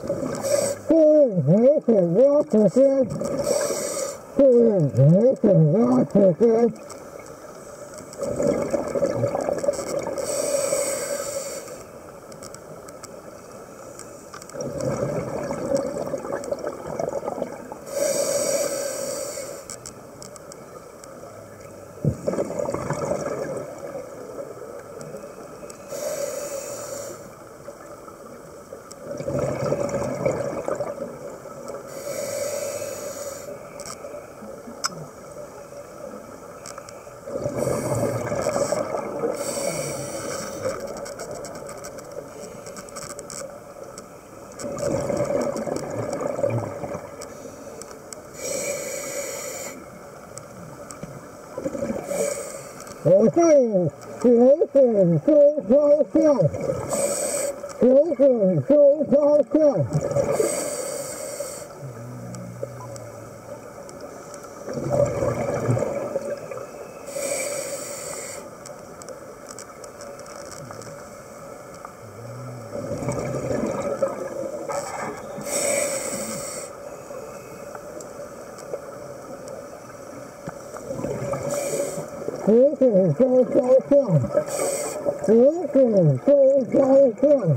Please make it walk with it. Please make it walk with it. Creation, creation, creation, creation, creation, creation. 五谷丰收罐五谷丰收罐